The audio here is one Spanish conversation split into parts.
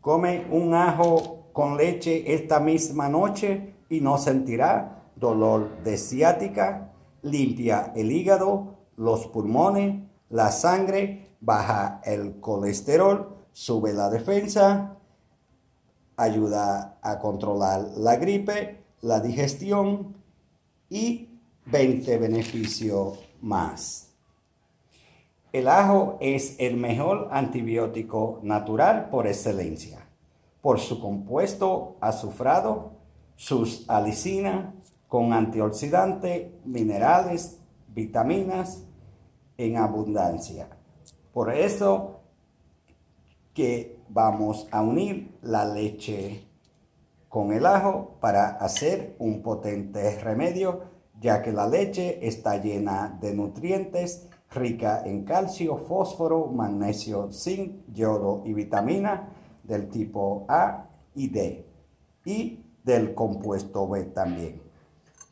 Come un ajo con leche esta misma noche y no sentirá dolor de ciática. Limpia el hígado, los pulmones, la sangre, baja el colesterol, sube la defensa, ayuda a controlar la gripe, la digestión y 20 beneficios más. El ajo es el mejor antibiótico natural por excelencia, por su compuesto azufrado, sus alicinas con antioxidantes, minerales, vitaminas en abundancia. Por eso que vamos a unir la leche con el ajo para hacer un potente remedio, ya que la leche está llena de nutrientes, rica en calcio, fósforo, magnesio, zinc, yodo y vitamina del tipo A y D y del compuesto B también.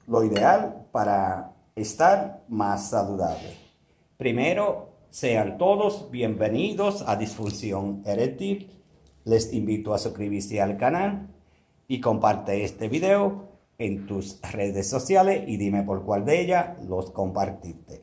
Lo ideal para estar más saludable. Primero, sean todos bienvenidos a Disfunción Eréctil. Les invito a suscribirse al canal y comparte este video en tus redes sociales y dime por cuál de ellas los compartiste.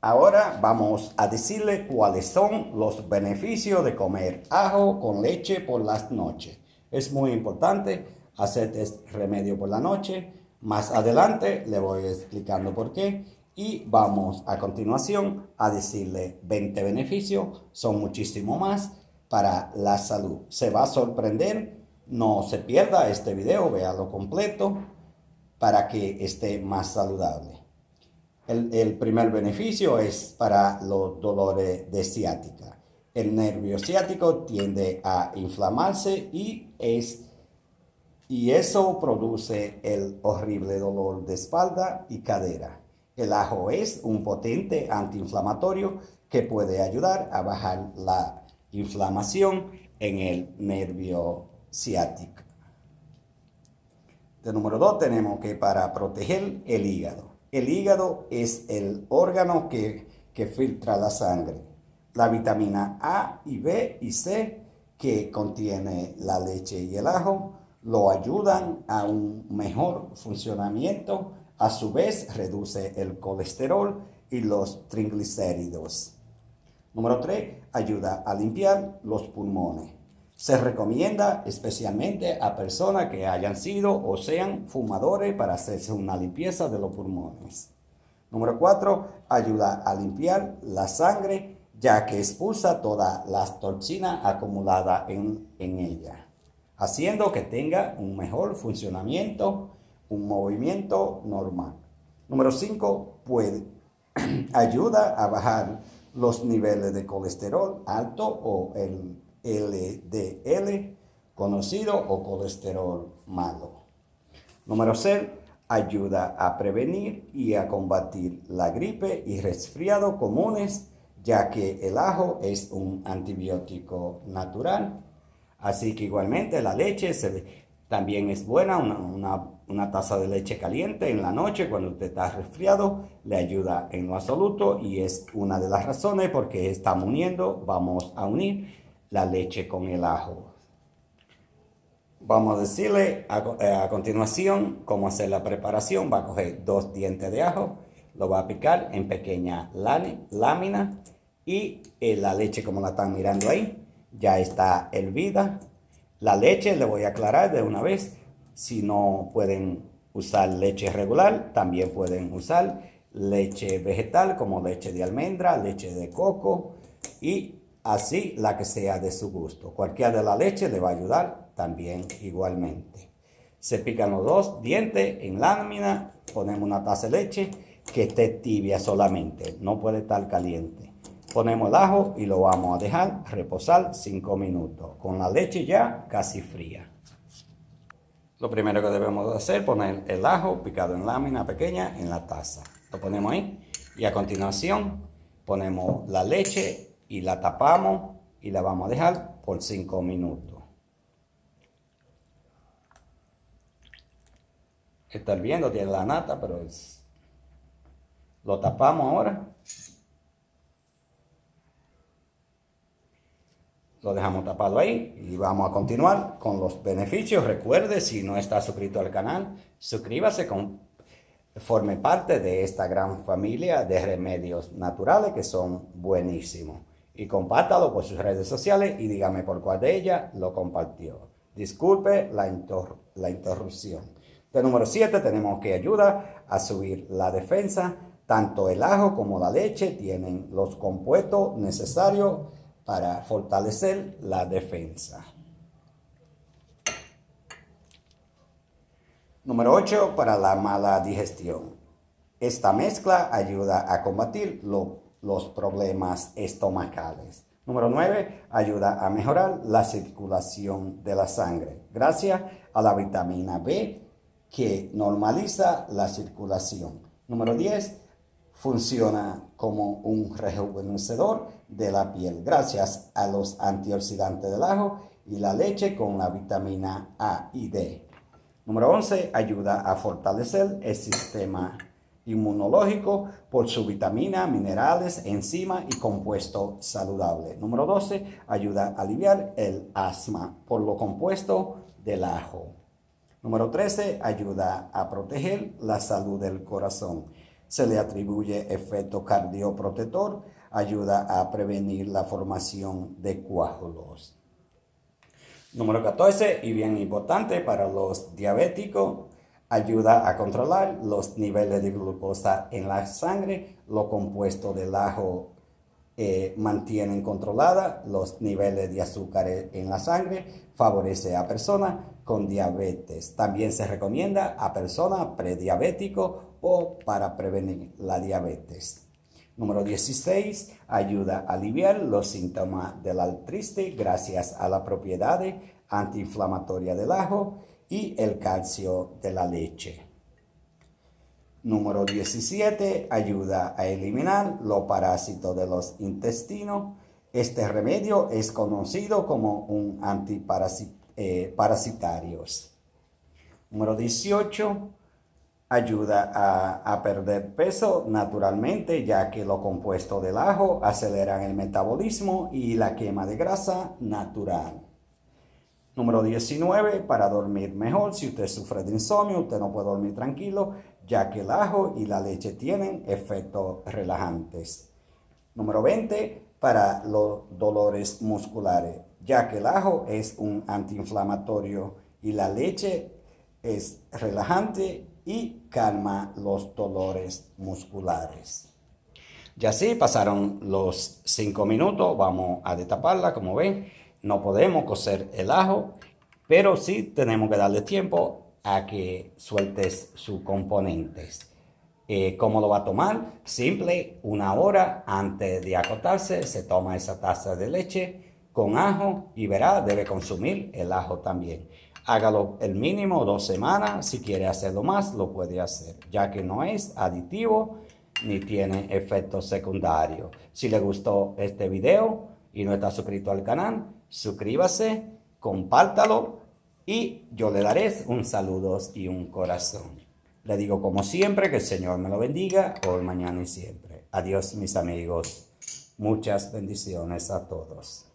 Ahora vamos a decirle cuáles son los beneficios de comer ajo con leche por las noches. Es muy importante hacer este remedio por la noche. Más adelante le voy explicando por qué. Y vamos a continuación a decirle 20 beneficios. Son muchísimo más para la salud. Se va a sorprender no se pierda este video, véalo completo para que esté más saludable. El, primer beneficio es para los dolores de ciática. El nervio ciático tiende a inflamarse y, es, y eso produce el horrible dolor de espalda y cadera. El ajo es un potente antiinflamatorio que puede ayudar a bajar la inflamación en el nervio ciática. De número dos tenemos que para proteger el hígado. El hígado es el órgano que, que filtra la sangre. La vitamina A y B y C que contiene la leche y el ajo lo ayudan a un mejor funcionamiento. A su vez reduce el colesterol y los triglicéridos. Número 3. Ayuda a limpiar los pulmones. Se recomienda especialmente a personas que hayan sido o sean fumadores para hacerse una limpieza de los pulmones. Número 4. Ayuda a limpiar la sangre ya que expulsa todas las toxinas acumuladas en, en ella, haciendo que tenga un mejor funcionamiento, un movimiento normal. Número 5. Puede ayuda a bajar los niveles de colesterol alto o el LDL, conocido o colesterol malo. Número 6. Ayuda a prevenir y a combatir la gripe y resfriado comunes, ya que el ajo es un antibiótico natural. Así que igualmente la leche también es buena, una, taza de leche caliente en la noche cuando usted está resfriado le ayuda en lo absoluto y es una de las razones porque estamos uniendo, vamos a unir la leche con el ajo. Vamos a decirle eh, a, continuación cómo hacer la preparación. Va a coger dos dientes de ajo, lo va a picar en pequeña lámina y eh, la leche como la están mirando ahí ya está hervida. La leche le voy a aclarar de una vez. Si no pueden usar leche regular, también pueden usar leche vegetal como leche de almendra, leche de coco y así la que sea de su gusto. Cualquiera de la leche le va a ayudar también igualmente. Se pican los dos dientes en lámina, ponemos una taza de leche que esté tibia solamente, no puede estar caliente. Ponemos el ajo y lo vamos a dejar reposar 5 minutos, con la leche ya casi fría. Lo primero que debemos hacer es poner el ajo picado en lámina pequeña en la taza. Lo ponemos ahí y a continuación ponemos la leche y la tapamos y la vamos a dejar por 5 minutos. Está hirviendo, tiene la nata, pero es... lo tapamos ahora. lo dejamos tapado ahí y vamos a continuar con los beneficios. Recuerde, si no está suscrito al canal, suscríbase, con, forme parte de esta gran familia de remedios naturales que son buenísimos. Y compártalo por sus redes sociales y dígame por cuál de ellas lo compartió. Disculpe la, la interrupción. De número 7 tenemos que ayuda a subir la defensa. Tanto el ajo como la leche tienen los compuestos necesarios para fortalecer la defensa. Número 8, para la mala digestión. Esta mezcla ayuda a combatir los problemas estomacales. Número 9, ayuda a mejorar la circulación de la sangre gracias a la vitamina B que normaliza la circulación. Número 10, funciona como un rejuvenecedor de la piel gracias a los antioxidantes del ajo y la leche con la vitamina A y D. Número 11, ayuda a fortalecer el sistema inmunológico por su vitamina, minerales, enzimas y compuesto saludable. Número 12, ayuda a aliviar el asma por lo compuesto del ajo. Número 13, ayuda a proteger la salud del corazón se le atribuye efecto cardioprotector, ayuda a prevenir la formación de coágulos. Número 14, y bien importante para los diabéticos, ayuda a controlar los niveles de glucosa en la sangre. Lo compuesto del ajo eh, mantienen controlada los niveles de azúcar en la sangre, favorece a personas con diabetes. También se recomienda a personas prediabéticos o para prevenir la diabetes. Número 16. Ayuda a aliviar los síntomas del artritis gracias a la propiedad antiinflamatoria del ajo y el calcio de la leche. Número 17. Ayuda a eliminar los parásitos de los intestinos. Este remedio es conocido como un antiparasitario. Eh, Número 18 ayuda a, perder peso naturalmente, ya que lo compuesto del ajo aceleran el metabolismo y la quema de grasa natural. Número 19, para dormir mejor. Si usted sufre de insomnio, usted no puede dormir tranquilo, ya que el ajo y la leche tienen efectos relajantes. Número 20, para los dolores musculares, ya que el ajo es un antiinflamatorio y la leche es relajante y calma los dolores musculares. Ya así pasaron los cinco minutos, vamos a destaparla, como ven, no podemos cocer el ajo, pero sí tenemos que darle tiempo a que sueltes sus componentes. Eh, ¿Cómo lo va a tomar? Simple, una hora antes de acotarse se toma esa taza de leche con ajo y verá, debe consumir el ajo también. Hágalo el mínimo dos semanas. Si quiere hacerlo más, lo puede hacer, ya que no es aditivo ni tiene efectos secundarios. Si le gustó este video y no está suscrito al canal, suscríbase, compártalo y yo le daré un saludo y un corazón. Le digo como siempre que el Señor me lo bendiga hoy, mañana y siempre. Adiós mis amigos. Muchas bendiciones a todos.